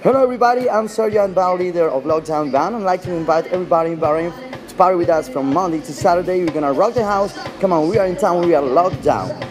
Hello everybody, I'm Sergio and Band, leader of Lockdown Band. I'd like to invite everybody in Bahrain to party with us from Monday to Saturday. We're gonna rock the house. Come on, we are in town, we are locked down.